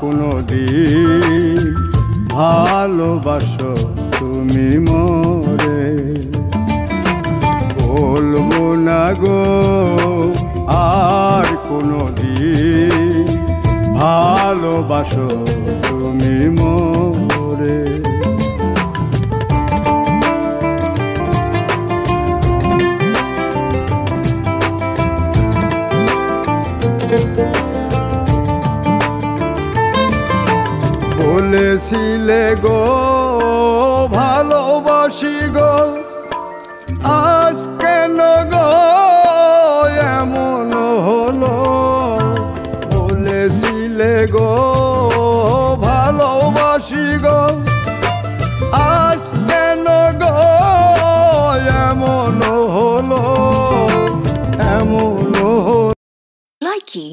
কোনো দিন ভালোবাসো তুমি মরে। বলব না গো আর কোনো দিন ভালোবাসো তুমি মোরে। বলেছিলে গো, ভালোবাসি গো। আজ কেন গো, এমন হলো? বলেছিলে গো, ভালোবাসি গো। আজ কেন গো, এমন হলো? এমন হলো। Likey